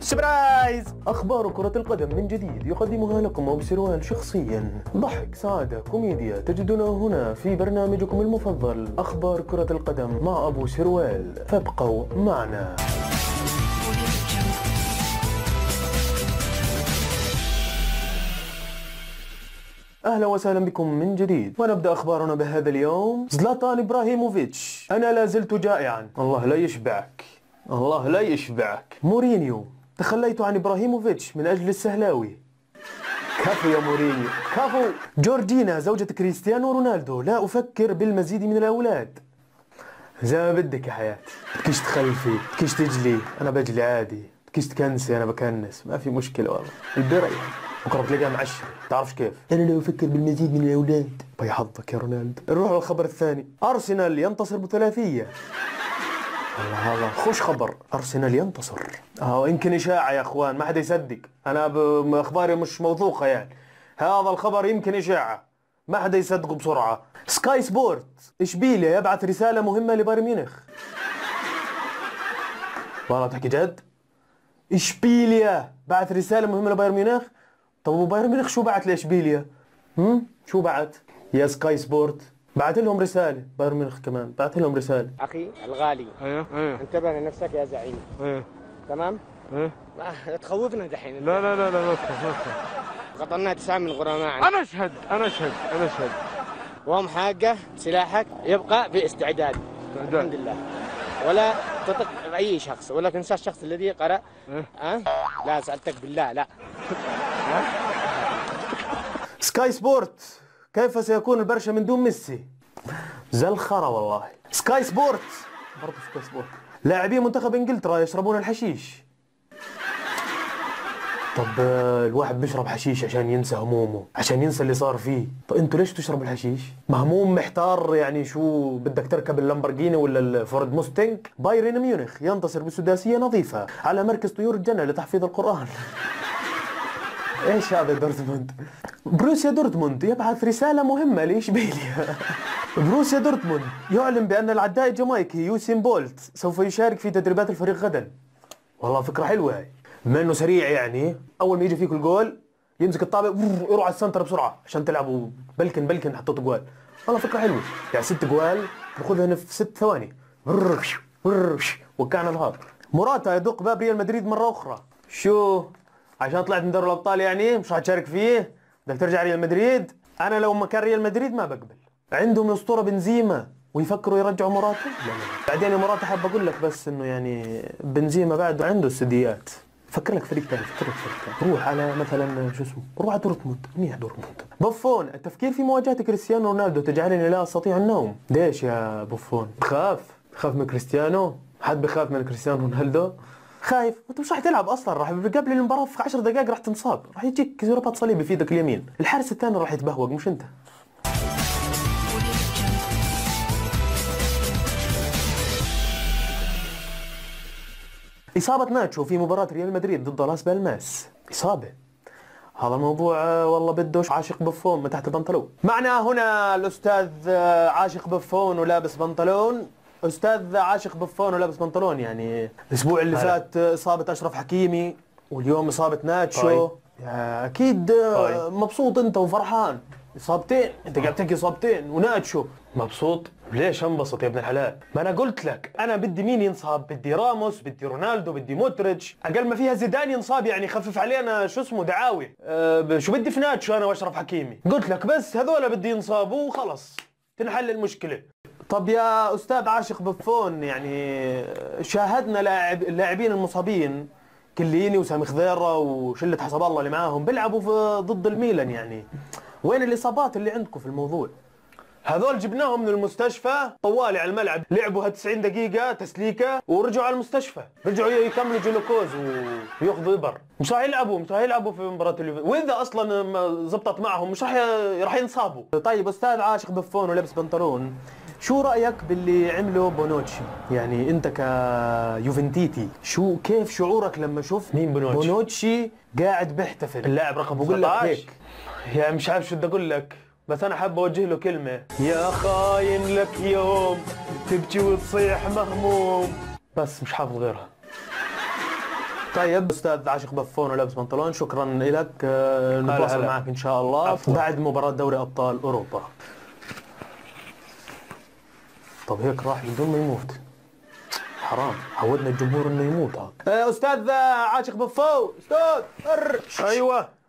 surprise أخبار كرة القدم من جديد يقدمها لكم ابو سروال شخصيا. ضحك سعادة كوميديا تجدنا هنا في برنامجكم المفضل أخبار كرة القدم مع أبو سروال فابقوا معنا. أهلا وسهلا بكم من جديد. ونبدأ أخبارنا بهذا اليوم. زلاتان إبراهيموفيتش. أنا لا زلت جائعا. الله لا يشبعك. الله لا يشبعك. مورينيو. تخليت عن إبراهيموفيتش من أجل السهلاوي. كفو يا مورينيو كفو. جورجينا زوجة كريستيانو رونالدو لا أفكر بالمزيد من الأولاد. زي ما بدك يا حياتي بدكيش تخلفي بدكيش تجلي. أنا بجلي عادي. بدكيش تكنسي أنا بكنس. ما في مشكلة والله. البرع بكرة بتلاقيها معشرة تعرفش كيف؟ أنا لا أفكر بالمزيد من الأولاد. بي حظك يا رونالدو. نروح للخبر الثاني. أرسنال ينتصر بثلاثية. هذا خوش خبر. أرسنال ينتصر. آه يمكن اشاعه يا أخوان ما حدا يصدق. أنا أخباري مش موثوقه يعني هذا الخبر يمكن اشاعه ما حدا يصدقه بسرعة. سكاي سبورت اشبيليا يبعث رسالة مهمة لبايرن ميونخ. والله تحكي جد؟ اشبيليا بعث رسالة مهمة لبايرن ميونخ؟ طب وبايرن ميونخ شو بعت لاشبيليا هم؟ شو بعت يا سكاي سبورت بعت لهم رسالة بايرن ميونخ كمان بعت لهم رسالة. أخي الغالي أيوه أيوه انتبه لنفسك يا زعيم. أيوه تمام؟ إيه. تخوفنا دحين. لا لا لا لا ما تخاف ما تخاف قطرنا تسعة من غرماء أنا أشهد أنا أشهد أنا أشهد. وهم حاجة سلاحك يبقى باستعداد. استعداد. الحمد لله. ولا تطق اي شخص ولا تنسى الشخص الذي قرأ. إيه. أه؟ لا سألتك بالله لا. سكاي سبورت كيف سيكون البرشا من دون ميسي؟ زي الخرا والله. سكاي سبورت برضه سكاي سبورت لاعبي منتخب انجلترا يشربون الحشيش. طب آه، الواحد بيشرب حشيش عشان ينسى همومه عشان ينسى اللي صار فيه. طب أنتوا ليش تشربوا الحشيش؟ مهموم محتار يعني شو بدك تركب اللامبرجيني ولا الفورد موستنج؟ بايرن ميونخ ينتصر بسداسية نظيفة على مركز طيور الجنة لتحفيظ القرآن. إيش هذا دورتموند؟ بروسيا دورتموند يبعث رسالة مهمة لإشبيليا بروسيا دورتموند يعلن بأن العداء الجامايكي يوسين بولت سوف يشارك في تدريبات الفريق غدا. والله فكرة حلوة. هاي بما انه سريع يعني. أول ما يجي فيك الجول يمسك الطابة يروح على السنتر بسرعة عشان تلعبوا بلكن بلكن حط ست جوال. والله فكرة حلوة. يعني ست جوال بحطها في ست ثواني. وكان الهار. موراتا يدق باب ريال مدريد مرة أخرى. شو؟ عشان طلعت من دوري الأبطال يعني مش حتشارك فيه. بدك ترجع ريال مدريد؟ أنا لو مكان ريال مدريد ما بقبل. عندهم أسطورة بنزيما ويفكروا يرجعوا موراتا لا لا. بعدين يا موراتا حاب أقول لك بس إنه يعني بنزيما بعد عنده ستديات فكر لك فريق ثاني فكر لك فريق ثاني روح على مثلا شو اسمه روح على دورتموند منيح دورتموند. بوفون التفكير في مواجهة كريستيانو رونالدو تجعلني لا أستطيع النوم. ليش يا بوفون؟ بخاف بخاف من كريستيانو؟ حد بخاف من كريستيانو رونالدو؟ خايف. انت مش راح تلعب أصلا راح قبل المباراة في 10 دقائق راح تنصاب. راح يجيك رباط صليبي في إيدك اليمين. الحارس الثاني راح يتبهوق مش أنت. إصابة ناتشو في مباراة ريال مدريد ضد لاس بالماس إصابة. هذا الموضوع والله بدوش. عاشق بفون من تحت البنطلون. معنا هنا الأستاذ آه، عاشق بفون ولابس بنطلون. أستاذ عاشق بفون ولابس بنطلون يعني الأسبوع اللي هلا. فات إصابة أشرف حكيمي واليوم إصابة ناتشو. طيب. يا أكيد آه، طيب. مبسوط أنت وفرحان. إصابتين أنت قاعد تحكي إصابتين وناتشو. مبسوط؟ ليش انبسط يا ابن الحلال؟ ما أنا قلت لك أنا بدي مين ينصاب؟ بدي راموس بدي رونالدو بدي موتريتش أقل ما فيها زيدان ينصاب يعني خفف علينا شو اسمه دعاوي. أه شو بدي في ناتشو أنا وأشرف حكيمي؟ قلت لك بس هذول بدي ينصابوا وخلص. تنحل المشكلة. طب يا أستاذ عاشق بفون يعني شاهدنا لاعب اللاعبين المصابين كليني وسامي خضيرة وشلة حسب الله اللي معاهم بيلعبوا ضد الميلان يعني. وين الإصابات اللي عندكم في الموضوع؟ هذول جبناهم من المستشفى. طوالي على الملعب لعبوا هال 90 دقيقة تسليكة ورجعوا على المستشفى. رجعوا يكملوا جلوكوز وياخذوا إبر. مش راح يلعبوا مش راح يلعبوا في مباراة اليوفي. وإذا أصلا ما زبطت معهم مش راح راح ينصابوا. طيب أستاذ عاشق بفون ولبس بنطلون شو رأيك باللي عمله بونوتشي؟ يعني أنت كيوفنتيني شو كيف شعورك لما شفت مين بونوتشي؟ بونوتشي قاعد بيحتفل؟ اللاعب رقم بقول لك 19 هيك. يا مش عارف شو بدي أقول لك. بس أنا حاب أوجه له كلمة. يا خاين لك يوم تبكي وتصيح مهموم بس مش حافظ غيرها. طيب أستاذ عاشق بفون ولابس بنطلون شكرا لك. آه، نتواصل. معك إن شاء الله عفواً. بعد مباراة دوري أبطال أوروبا. طب هيك راح بدون ما يموت. حرام. عودنا الجمهور إنه يموت هذا. أستاذ عاشق بفو أستاذ أيوه.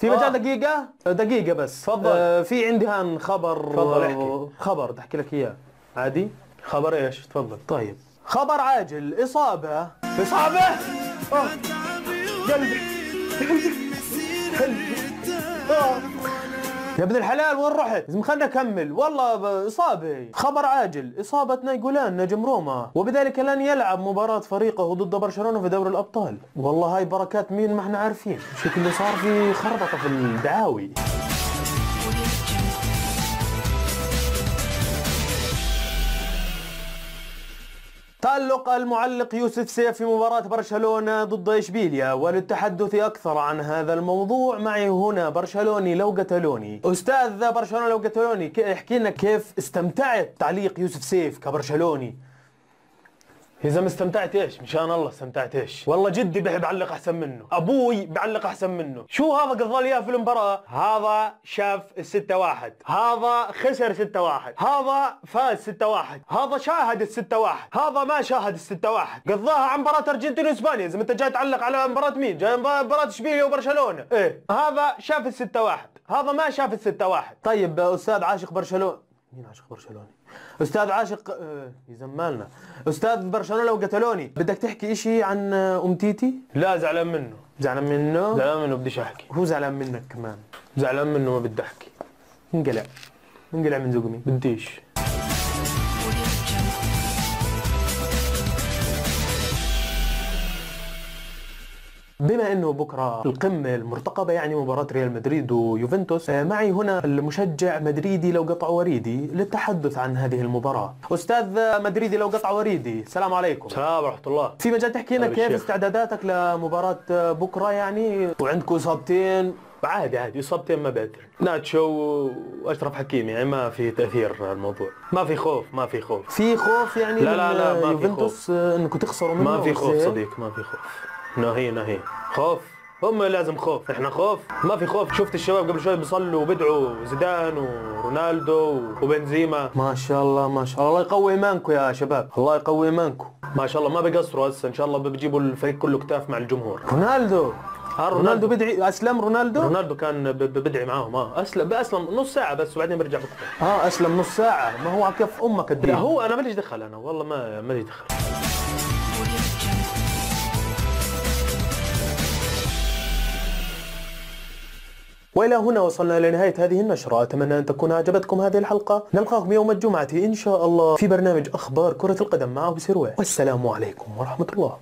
في آه. مجال دقيقة؟ دقيقة بس تفضل. آه في عندي هان خبر تفضل احكي. خبر أحكي لك إياه عادي؟ خبر إيش تفضل طيب خبر عاجل إصابة إصابة آه. قلبي قلبي آه. يا ابن الحلال وين رحت؟ لازم خلنا نكمل. والله إصابة خبر عاجل. إصابة نايجولان نجم روما. وبذلك لن يلعب مباراة فريقه ضد برشلونة في دوري الأبطال. والله هاي بركات مين ما إحنا عارفين. شكله صار في خربطة في الدعاوي. تألق المعلق يوسف سيف في مباراة برشلونة ضد إشبيليا وللتحدث أكثر عن هذا الموضوع معي هنا برشلوني لو قتلوني. أستاذ برشلونة لو قتلوني احكي لنا كيف استمتعت تعليق يوسف سيف كبرشلوني؟ إذا ما استمتعت إيش؟ مشان الله استمتعت إيش؟ والله جدي بحب علق أحسن منه. أبوي بعلق أحسن منه. شو هذا؟ قضى لي في المباراة. هذا شاف الستة واحد. هذا خسر ستة واحد. هذا فاز ستة واحد. هذا شاهد الستة واحد. هذا ما شاهد الستة واحد. قضاها عن مباراة أرجنتين وإسبانيا. إذا أنت جاي تعلق على مباراة مين؟ جاي مباراة اشبيليا وبرشلونة. إيه. هذا شاف الستة واحد. هذا ما شاف الستة واحد. طيب أستاذ عاشق برشلونة. مين عاشق برشلوني؟ أستاذ عاشق آه، يزمالنا أستاذ برشلونة لو قتلوني بدك تحكي إشي عن آه، أم تيتي؟ لا زعلان منه. زعلان منه؟ زعلان منه بديش أحكي. هو زعلان منك كمان. زعلان منه ما بدي أحكي. انقلع. انقلع من زقمي بديش. بما انه بكره القمة المرتقبة يعني مباراة ريال مدريد ويوفنتوس آه، معي هنا المشجع مدريدي لو قطع وريدي للتحدث عن هذه المباراة. أستاذ مدريدي لو قطع وريدي السلام عليكم. السلام ورحمة الله. في مجال تحكي لنا كيف. استعداداتك لمباراة بكرة يعني؟ وعندكم إصابتين؟ عادي عادي إصابتين ما بأثر ناتشو وأشرف حكيمي يعني ما في تأثير الموضوع. ما في خوف ما في خوف. في خوف يعني لا لا لا، ما في يوفنتوس آه، إنكم تخسروا منه؟ ما في خوف؟ صديق ما في خوف. نهي نهي. خوف. هم لازم خوف. إحنا خوف. ما في خوف. شفت الشباب قبل شوي بيصلوا وبدعوا زيدان ورونالدو وبنزيما. ما شاء الله ما شاء الله. الله يقوي إيمانكم يا شباب. الله يقوي إيمانكم. ما شاء الله. ما بيقصروا هسه. إن شاء الله بيجيبوا الفريق كله كتاف مع الجمهور. رونالدو. ها رونالدو. بدعي. أسلم رونالدو؟ رونالدو كان بدعي معاهم. آه. أسلم. باسلم نص ساعة بس وبعدين بيرجع بكرة. آه أسلم نص ساعة. ما هو على كف أمك الدين؟ هو أنا ماليش دخل أنا. والله ما ماليش دخل. وإلى هنا وصلنا إلى نهاية هذه النشرة. أتمنى أن تكون أعجبتكم هذه الحلقة. نلقاكم يوم الجمعة إن شاء الله في برنامج أخبار كرة القدم مع بسروع والسلام عليكم ورحمة الله.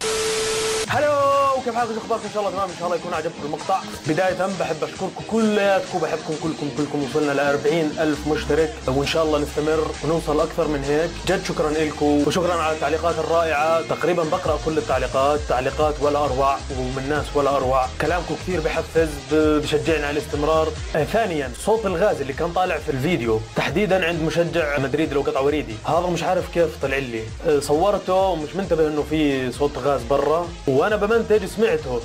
هلو كيف حالكم شو اخباركم إن شاء الله تمام إن شاء الله يكون عجبكم المقطع. بداية بحب أشكركم كلياتكم بحبكم كلكم كلكم وصلنا ل 40 ألف مشترك. وإن شاء الله نستمر ونوصل أكثر من هيك. جد شكرا لكم وشكرا على التعليقات الرائعة. تقريبا بقرأ كل التعليقات تعليقات ولا أروع ومن ناس ولا أروع. كلامكم كثير بحفز ب- بشجعني على الاستمرار. آه ثانيا صوت الغاز اللي كان طالع في الفيديو تحديدا عند مشجع مدريد لو قطع وريدي. هذا مش عارف كيف طلع لي. آه، صورته ومش منتبه إنه في صوت غاز برا. وأنا بمنتج سمعته.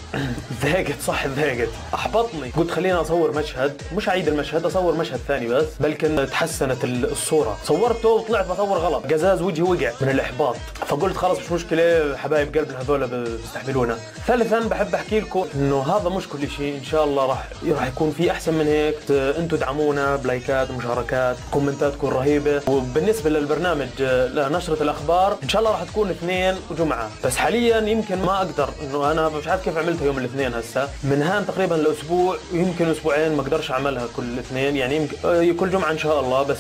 ضايقت صح ضايقت أحبطني. قلت خليني أصور مشهد. مش اعيد المشهد أصور مشهد ثاني بس. بلكن تحسنت ال- الصورة. صورته وطلعت بصور غلط. قزاز وجهي وقع من الإحباط. فقلت خلاص مش مشكلة. حبايب قلبنا هذول بيستحملونا. ثالثا بحب أحكي لكم إنه هذا مش كل شيء. إن شاء الله راح راح يكون في أحسن من هيك. أنتم ادعمونا بلايكات مشاركات كومنتاتكم رهيبة. وبالنسبة للبرنامج آه، لنشرة الأخبار إن شاء الله راح تكون اثنين وجمعة. بس حاليا يمكن ما أقدر إنه أنا مش عارف كيف عملتها يوم الاثنين هسه من هان تقريبا الأسبوع يمكن أسبوعين ما أقدرش أعملها كل اثنين يعني يمكن آه، كل جمعة إن شاء الله بس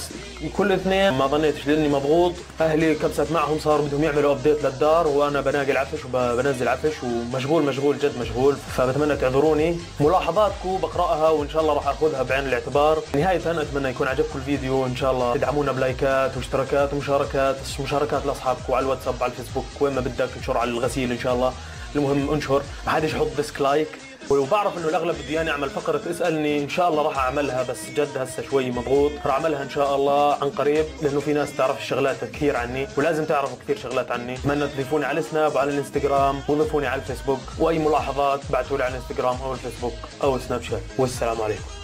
كل اثنين ما ظنيتش لأني مضغوط. أهلي كبست معهم صاروا بدهم يعملوا update للدار وأنا بناقي العفش وبنزل عفش ومشغول مشغول جد مشغول. فبتمنى تعذروني. ملاحظاتكم بقرأها وإن شاء الله راح أخذها بعين الاعتبار. نهاية أتمنى يكون عجبكم الفيديو. إن شاء الله تدعمونا بلايكات واشتراكات ومشاركات مشاركات لأصحابكم على الواتساب على الفيسبوك. وين ما بدك انشر على الغسيل إن شاء الله. المهم انشر ما حدش يحط dislike وبعرف إنه الأغلب بده اياني أعمل فقرة اسالني إن شاء الله راح أعملها بس جد هسه شوي مضغوط. راح أعملها إن شاء الله عن قريب لأنه في ناس تعرف الشغلات كثير عني ولازم تعرفوا كثير شغلات عني. اتمنى تضيفوني على السناب وعلى الانستغرام وضيفوني على الفيسبوك. وأي ملاحظات بعتوا لي على الإنستغرام أو الفيسبوك أو السناب شات. والسلام عليكم.